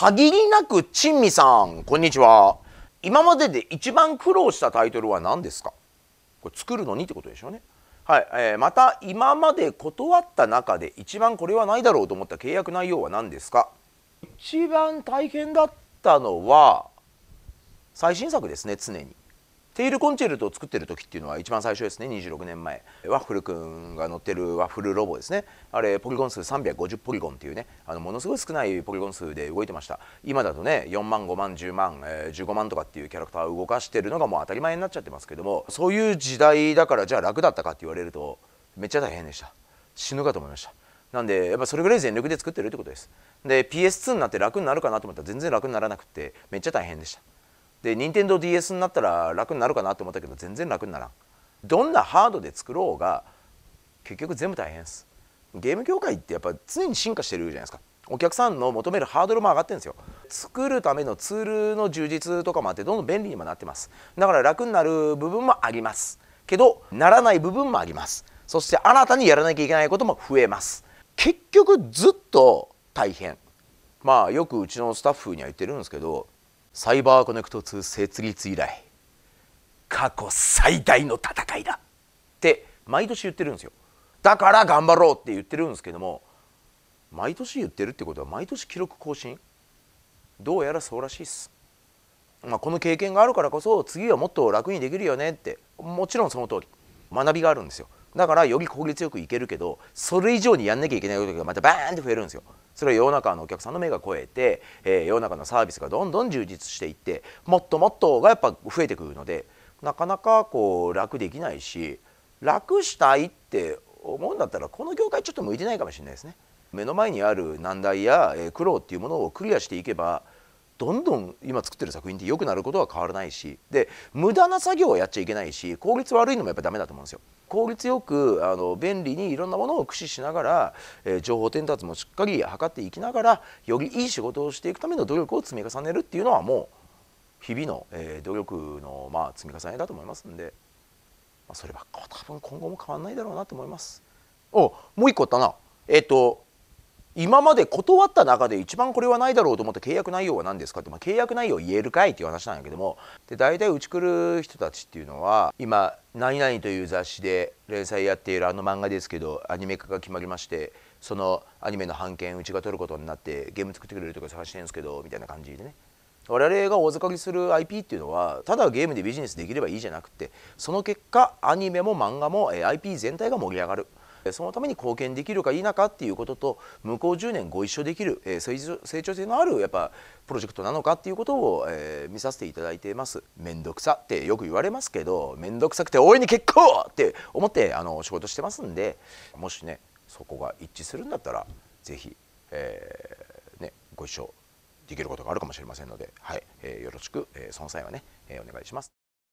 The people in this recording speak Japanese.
限りなく珍味さんこんにちは。今までで一番苦労したタイトルは何ですか？これ作るのにってことでしょうね。はい、えー、また今まで断った中で一番これはないだろうと思った契約内容は何ですか？一番大変だったのは最新作ですね常に。テイルコンチェルトを作ってる時っていうのは一番最初ですね。26年前。ワッフル君が乗ってるワッフルロボですね。あれポリゴン数350ポリゴンっていうねあのものすごい少ないポリゴン数で動いてました。今だとね4万5万10万、え、15万とかっていうキャラクターを動かしてるのがもう当たり前になっちゃってますけどもそういう時代だからじゃあ楽だったかって言われるとめっちゃ大変でした。死ぬかと思いました。なんでやっぱそれぐらい全力で作ってるってことです。で PS2 になって楽になるかなと思ったら全然楽にならなくてめっちゃ大変でした。で任天堂 d s になったら楽になるかなと思ったけど全然楽にならん。どんなハードで作ろうが結局全部大変です。ゲーム業界ってやっぱ常に進化してるじゃないですか。お客さんの求めるハードルも上がってるんですよ。作るためのツールの充実とかもあってどんどん便利にもなってます。だから楽になる部分もあります。けどならない部分もあります。そして新たにやらなきゃいけないことも増えます。結局ずっと大変。まあよくうちのスタッフには言ってるんですけどサイバーコネクト2設立以来過去最大の戦いだ。って毎年言ってるんですよ。だから頑張ろうって言ってるんですけども毎年言ってるってことは毎年記録更新？どうやらそうらしいっす、まあ、この経験があるからこそ次はもっと楽にできるよねってもちろんその通り。学びがあるんですよ。だからより効率よくいけるけどそれ以上にやんなきゃいけないことがまたバーンって増えるんですよそれは世の中のお客さんの目が超えて、えー、世の中のサービスがどんどん充実していってもっともっとがやっぱ増えてくるのでなかなかこう楽できないし楽したいって思うんだったらこの業界ちょっと向いてないかもしれないですね。目の前にある難題や苦労っていうものをクリアしていけばどんどん今作ってる作品って良くなることは変わらないしで無駄な作業をやっちゃいけないし効率悪いのもやっぱダメだと思うんですよ。効率よくあの便利にいろんなものを駆使しながら、えー、情報伝達もしっかり図っていきながらよりいい仕事をしていくための努力を積み重ねるっていうのはもう日々の、えー、努力の、まあ、積み重ねだと思いますんで、まあ、そればっかは多分今後も変わらないだろうなと思います。おもう一個あったな。えっ、と今まで断った中で一番これはないだろうと思った契約内容は何ですかって、まあ、契約内容言えるかいっていう話なんやけどもで大体うち来る人たちっていうのは今「何々」という雑誌で連載やっているあの漫画ですけどアニメ化が決まりましてそのアニメの版権うちが取ることになってゲーム作ってくれるとか探してるんですけどみたいな感じでね。我々がお預かりする IP っていうのはただゲームでビジネスできればいいじゃなくてその結果アニメも漫画も IP 全体が盛り上がる。そのために貢献できるか否かっていうことと向こう10年ご一緒できる、えー、成長性のあるやっぱプロジェクトなのかっていうことを、えー、見させていただいています面倒くさってよく言われますけど面倒くさくて大いに結構って思ってあの仕事してますんでもしねそこが一致するんだったら是非、えー、ね、ご一緒できることがあるかもしれませんので、はいえー、よろしく、えー、その際はね、えお願いします。